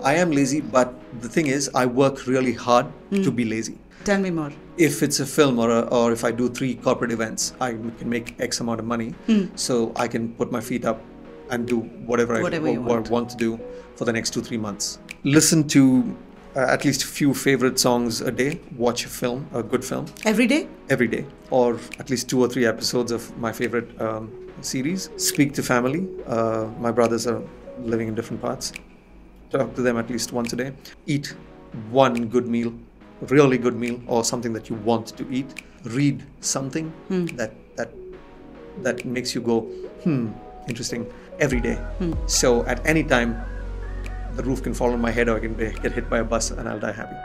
I am lazy, but the thing is, I work really hard to be lazy. Tell me more. If it's a film or, a, or if I do three corporate events, I can make X amount of money. So I can put my feet up and do whatever, Whatever I want. want to do for the next two, three months. Listen to uh, at least a few favorite songs a day. Watch a film, a good film, Every day? every day, or at least two or three episodes of my favorite um, series. Speak to family. Uh, my brothers are living in different parts. Talk to them at least once a day. Eat one good meal, really good meal, or something that you want to eat. Read something that that that makes you go, hmm, interesting every day. So at any time, the roof can fall on my head, or I can get hit by a bus, and I'll die happy.